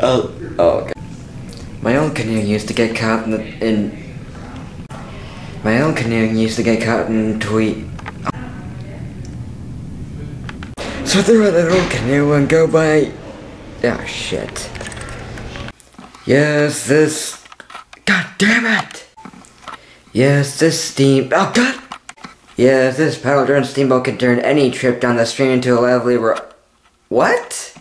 Oh, oh, okay. My own canoe used to get caught in the, in. My own canoe used to get caught in tweet. So throw that old canoe and go by. Oh shit. Yes, this. God damn it! Yes, this steam. Oh god! Yes, this paddle-driven steamboat can turn any trip down the stream into a lovely ro- What?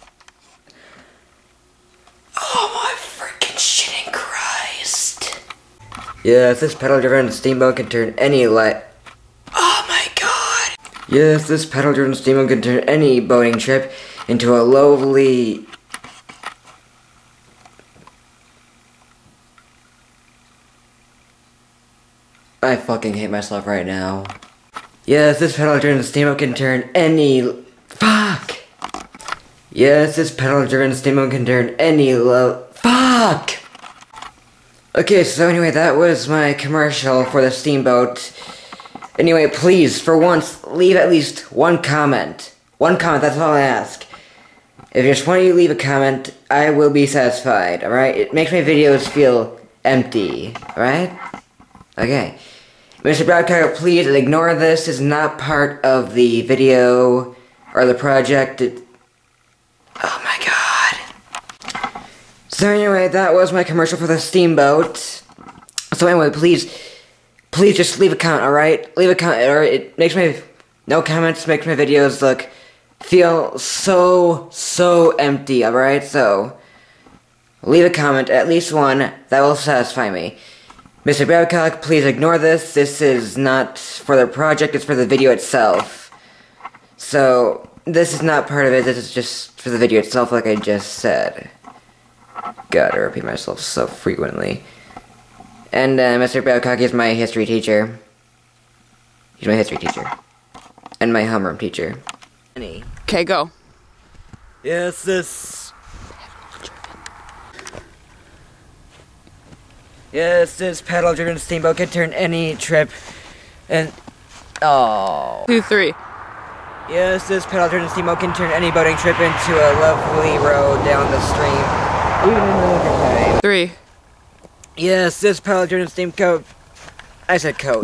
Oh my freaking shitting Christ! Yes, this pedal-driven steamboat can turn any light. Oh my god! Yes, this pedal-driven steamboat can turn any boating trip into a lovely. I fucking hate myself right now. Yes, this pedal-driven steamboat can turn any... Fuck! Yes, this pedal-driven steamboat can turn any low... Fuck! Okay, so anyway, that was my commercial for the steamboat. Anyway, please, for once, leave at least one comment. One comment, that's all I ask. If just one of you leave a comment, I will be satisfied, alright? It makes my videos feel empty, alright? Okay. Mr. Babcock, please ignore this. It's not part of the video or the project. Oh my god. So anyway, that was my commercial for the steamboat. So anyway, please, please just leave a comment, alright? Leave a comment, or it makes my, no comments makes my videos look, feel so, so empty, alright? So, leave a comment, at least one, that will satisfy me. Mr. Babcock, please ignore this. This is not for the project, it's for the video itself. So, this is not part of it, this is just for the video itself, like I just said. God, I repeat myself so frequently. And uh, Mr. Babcock is my history teacher. He's my history teacher. And my homeroom teacher. Okay, go. Yes, this Yes, this paddle-driven steamboat can turn any trip, and oh. Two, three. Yes, this paddle-driven steamboat can turn any boating trip into a lovely road down the stream, even in the wintertime. Three. Yes, this paddle-driven steamboat. I said coat.